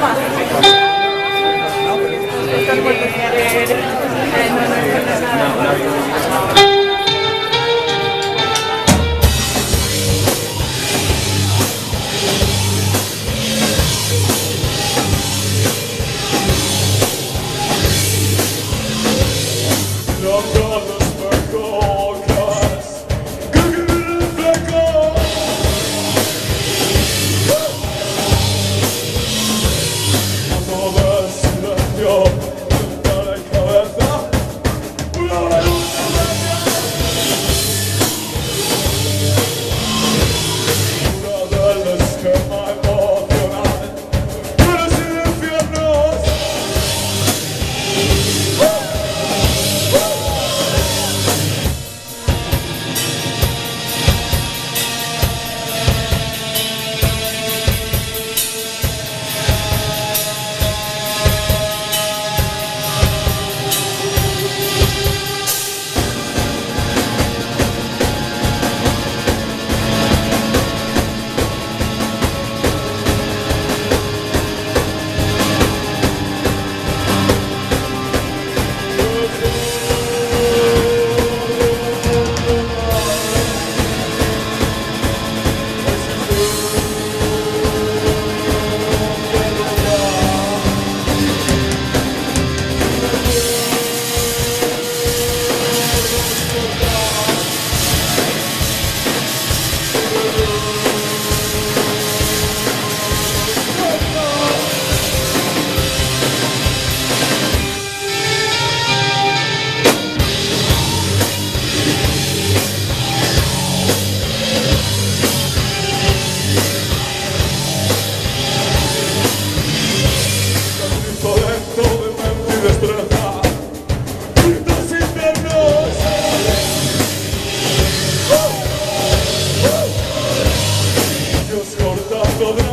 话题。for the